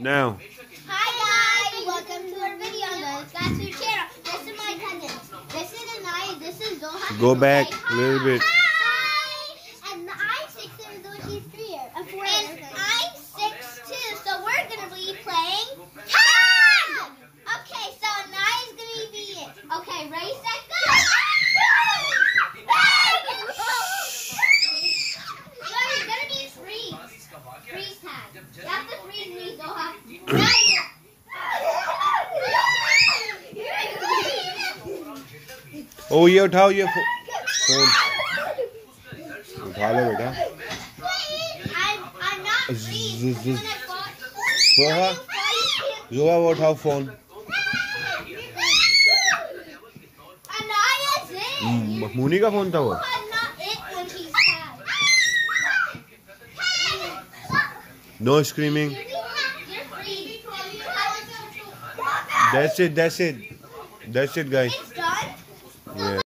Now. Hi guys, welcome to our video on the Gatsu channel. This is my cousin. This is Anaya. This is Zoha. Go back a little bit. Hi. And I'm six years old. She's three years. I'm four. And I'm ओ ये उठाओ ये फो- phone उठा लो बेटा I'm, I'm not Zzz, freeze. zzz. When I fall- Zoha जोहा वो उठाओ phone Anaya's in. मुनी का phone था वो Zoha's not it when he's tagged. No screaming That's it, that's it. That's it, guys. Yeah.